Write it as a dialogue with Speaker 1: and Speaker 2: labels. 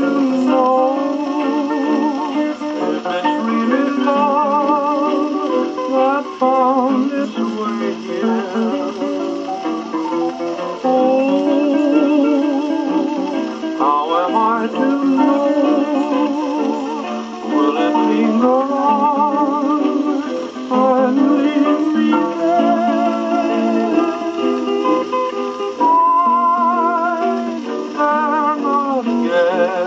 Speaker 1: no.